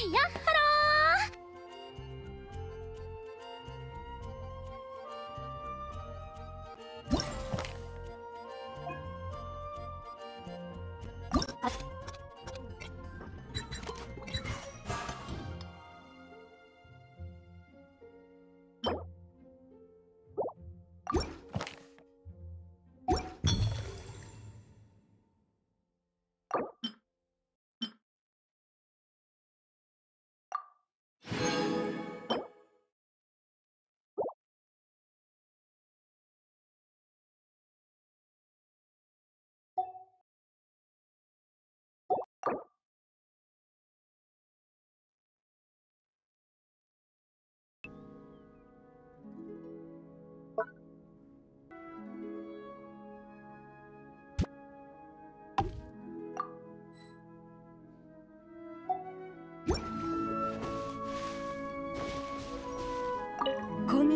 こん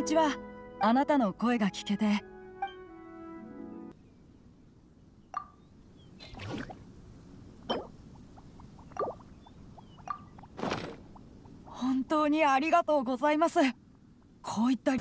にちは。あなたの声が聞けて。本当にありがとうございます。こういった